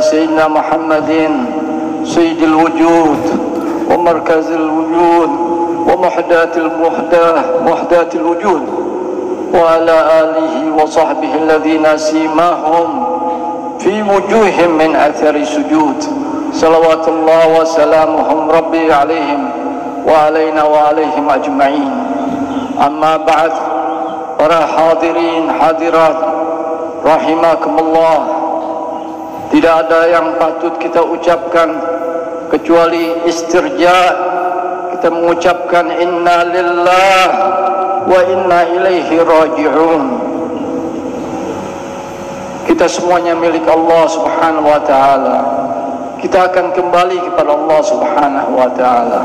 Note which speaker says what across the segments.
Speaker 1: سيدنا محمد سيد الوجود ومركز الوجود ومحدات المحداه محدات الوجود. وعلى آله وصحبه الذين سيماهم في وجوههم من أثر السجود. صلوات الله وسلامهم ربي عليهم وعلينا وعليهم أجمعين. أما بعد para hadirin hadirat rahimakumullah tidak ada yang patut kita ucapkan kecuali istirja. Kita mengucapkan inna lillah wa inna ilaihi raji'un. Kita semuanya milik Allah subhanahu wa ta'ala. Kita akan kembali kepada Allah subhanahu wa ta'ala.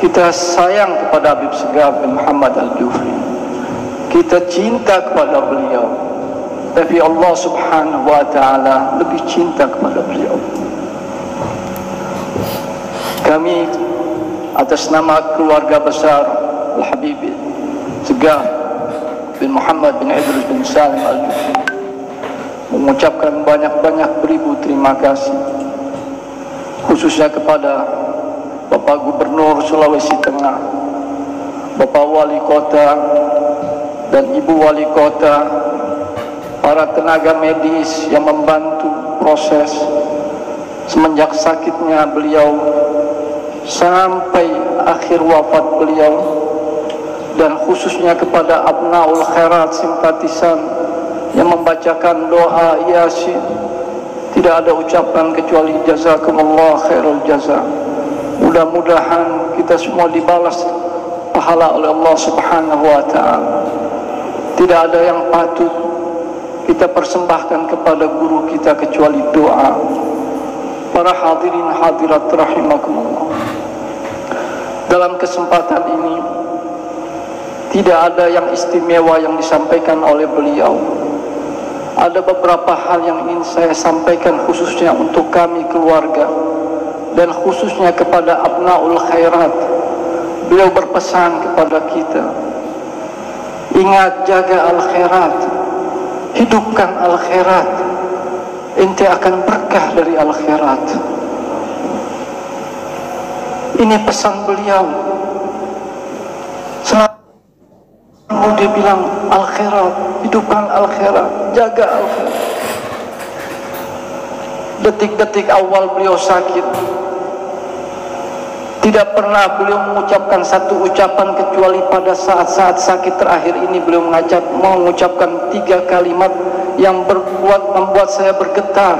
Speaker 1: Kita sayang kepada Habib Segaf Muhammad Al-Jufri kita cinta kepada beliau tapi Allah subhanahu wa ta'ala lebih cinta kepada beliau. Kami atas nama keluarga besar Al-Habib Segah bin Muhammad bin Idris bin Salim Al-Jufri mengucapkan banyak-banyak beribu terima kasih khususnya kepada Bapak Gubernur Sulawesi Tengah Bapak Wali Kota dan Ibu Wali Kota, para tenaga medis yang membantu proses semenjak sakitnya beliau sampai akhir wafat beliau dan khususnya kepada Abnaul Khairat simpatisan yang membacakan doa yasin tidak ada ucapan kecuali jazakumullah khairul jaza. Mudah-mudahan kita semua dibalas pahala oleh Allah subhanahu wa ta'ala. Tidak ada yang patut kita persembahkan kepada guru kita kecuali doa. Para hadirin hadirat rahimakumullah. Dalam kesempatan ini tidak ada yang istimewa yang disampaikan oleh beliau. Ada beberapa hal yang ingin saya sampaikan khususnya untuk kami keluarga dan khususnya kepada abnaul khairat. Beliau berpesan kepada kita Ingat jaga al-khairat Hidupkan al-khairat. Inti akan berkah dari al-khairat. Ini pesan beliau. Selalu dia bilang al-khairat Hidupkan al-khairat Jaga al-khairat. Detik-detik awal beliau sakit tidak pernah beliau mengucapkan satu ucapan kecuali pada saat-saat sakit terakhir ini beliau mengajak mengucapkan tiga kalimat yang berbuat membuat saya bergetar.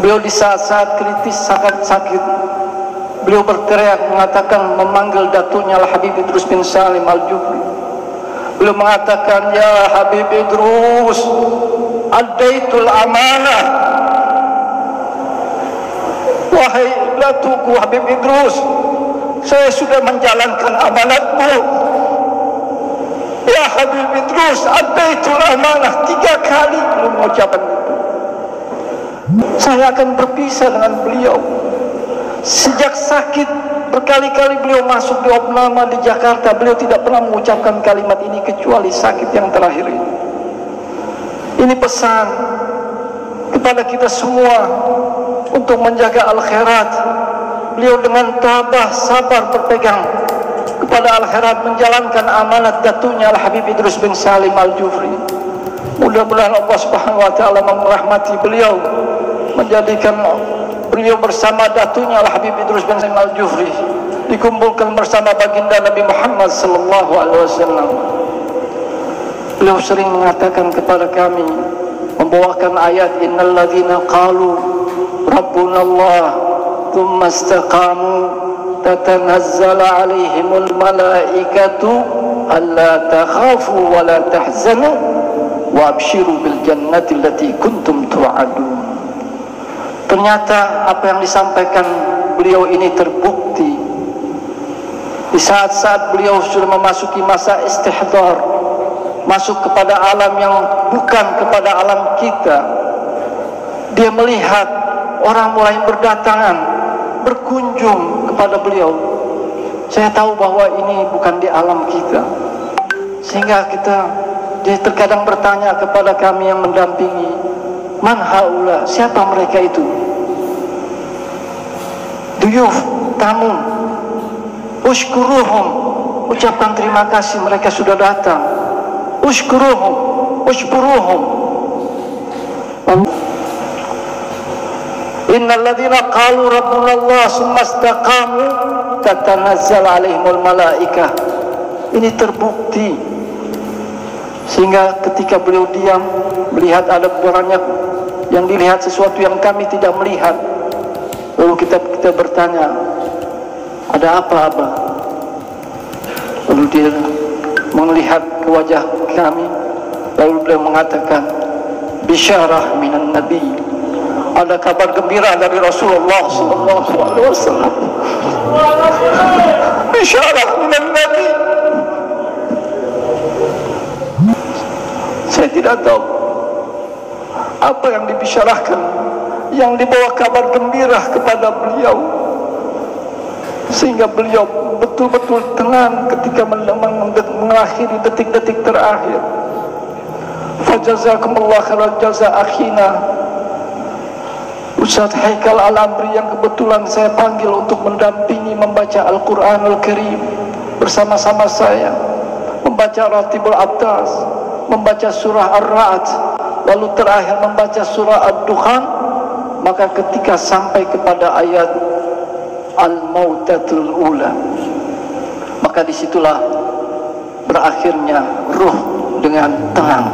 Speaker 1: Beliau di saat-saat kritis sangat sakit. Beliau berteriak mengatakan memanggil datunya Al Habib Idrus bin Salim Al Jufri. Beliau mengatakan ya Habib Idrus, adaitul amanah Wahai Latuku Habib Idrus Saya sudah menjalankan amanatmu. Ya Habib Idrus Ada itu amanah? Tiga kali belum mengucapkan. Itu Saya akan berpisah dengan beliau. Sejak sakit Berkali-kali beliau masuk di opnama di Jakarta Beliau tidak pernah mengucapkan kalimat ini Kecuali sakit yang terakhir ini. Ini pesan Kepada kita semua untuk menjaga al-khairat. Beliau dengan tabah sabar berpegang kepada al-khairat menjalankan amanat datunya al-habib Idrus bin Salim al-Jufri. Mudah-mudahan Allah subhanahu wa ta'ala merahmati beliau menjadikan beliau bersama datunya al-habib Idrus bin Salim al-Jufri dikumpulkan bersama baginda Nabi Muhammad sallallahu alaihi wasallam. Beliau sering mengatakan kepada kami membawakan ayat innalladzina qalu ربنا الله ثم استقاموا تتنزل عليهم الملائكة ألا تخافوا ولا تحزنوا وابشروا بالجنة التي كنتم توعدون ternyata apa yang disampaikan beliau ini terbukti di saat-saat beliau sudah memasuki masa istihdar masuk kepada alam yang bukan kepada alam kita dia melihat orang mulai berdatangan berkunjung kepada beliau saya tahu bahwa ini bukan di alam kita sehingga kita dia terkadang bertanya kepada kami yang mendampingi Man haula? Siapa mereka itu? Duyuf, tamu. Ushkuruhum. Ucapkan terima kasih mereka sudah datang. Ushkuruhum. Innal ladzina qalu rabbuna Allah summa istaqamu tatanazzal alaihimul malaikah. Ini terbukti. Sehingga ketika beliau diam melihat ada banyak yang dilihat sesuatu yang kami tidak melihat. Lalu kita kita bertanya ada apa apa lalu dia melihat wajah kami. Lalu beliau mengatakan bisyarah minan nabi ada kabar gembira dari Rasulullah sallallahu alaihi wasallam. Bisyarah minan nabi. Saya tidak tahu apa yang dibicarakan yang dibawa kabar gembira kepada beliau sehingga beliau betul-betul tenang ketika mengakhiri detik-detik terakhir. Fajazakumullah khairal jaza akhina Ustaz Haikal Al-Amri yang kebetulan saya panggil untuk mendampingi membaca Al-Quranul Karim bersama-sama saya membaca Ratibul Abdas membaca surah Ar-Ra'd lalu terakhir membaca surah Ad-Dukhan. Maka ketika sampai kepada ayat Al-Mautatul Ula maka di situlah berakhirnya ruh dengan tenang.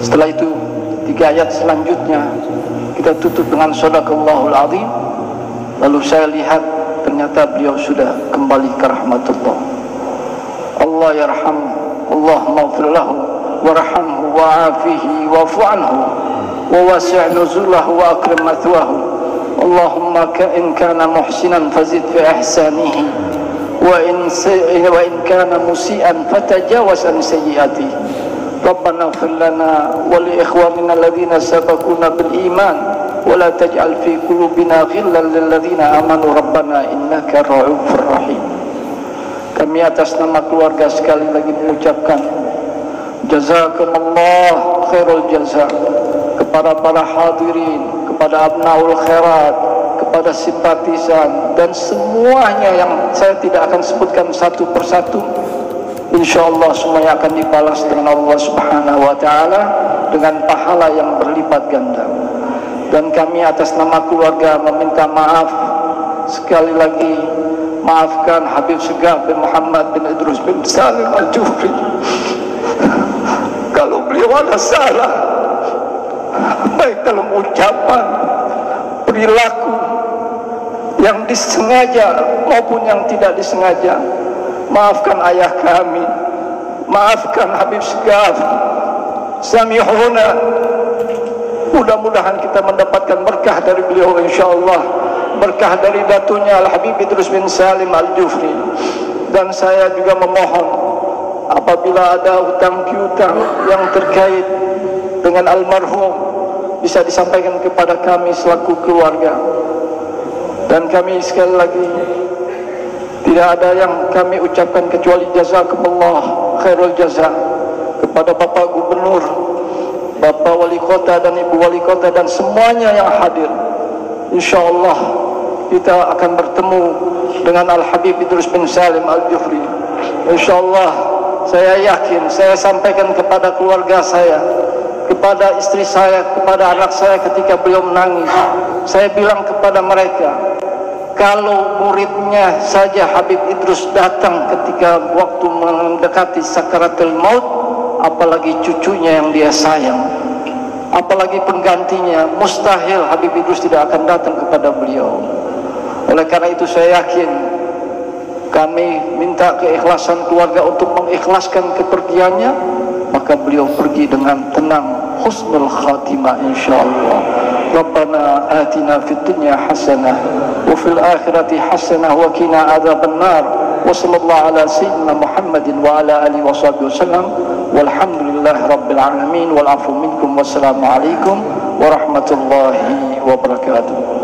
Speaker 1: Setelah itu tiga ayat selanjutnya kita tutup dengan sadaqallahul azim. Lalu saya lihat ternyata beliau sudah kembali ke rahmatullah. Allah yarham Allah maghfirlahu warhamhu wa'afihi wa'fu anhu wa wasi' nuzulahu wa akrim mathwahu. Allahumma ka in kana muhsinan fazid fi ihsanihi wa in wa in kana musian fatajawaz an sayyiatihi. ربنا اغفر لنا ولإخواننا الذين سبقونا بالإيمان ولا تجعل في قلوبنا غلا للذين آمنوا ربنا إنك رؤوف رحيم Kami atas nama keluarga sekali lagi mengucapkan Jazakumullah khairul jaza kepada para hadirin, kepada abnaul khairat, kepada simpatisan dan semuanya yang saya tidak akan sebutkan satu persatu insyaallah semuanya akan dibalas dengan Allah Subhanahu wa taala dengan pahala yang berlipat ganda. Dan kami atas nama keluarga meminta maaf sekali lagi maafkan Habib Segaf bin Muhammad bin Idrus bin Salim Al-Jufri kalau beliau ada salah baik dalam ucapan perilaku yang disengaja maupun yang tidak disengaja maafkan ayah kami. Maafkan Habib Segaf Samihuna mudah-mudahan kita mendapatkan berkah dari beliau insyaAllah. Berkah dari datunya Al-Habib Idrus bin Salim Al-Jufri. Dan saya juga memohon apabila ada hutang piutang yang terkait dengan almarhum bisa disampaikan kepada kami selaku keluarga. Dan kami sekali lagi tidak ada yang kami ucapkan kecuali jazakumullah khairul jaza kepada Bapak Gubernur Bapak Wali Kota dan Ibu Wali Kota dan semuanya yang hadir. Insyaallah kita akan bertemu dengan Al-Habib Idrus bin Salim Al-Jufri. InsyaAllah saya yakin saya sampaikan kepada keluarga saya kepada istri saya, kepada anak saya ketika beliau menangis. Saya bilang kepada mereka kalau muridnya saja Habib Idrus datang ketika waktu mendekati sakaratul maut apalagi cucunya yang dia sayang apalagi penggantinya mustahil Habib Idrus tidak akan datang kepada beliau. Oleh karena itu saya yakin kami minta keikhlasan keluarga untuk mengikhlaskan kepergiannya maka beliau pergi dengan tenang husnul khatimah insyaallah. Rabbana atina fid dunya hasanah wa fil akhirati hasanah wa qina adzaban nar wa sallallahu ala sayyidina Muhammadin wa ala alihi washabihi wasallam walhamdulillahi rabbil alamin. Wal afu minkum. Wassalamu alaikum warahmatullahi wabarakatuh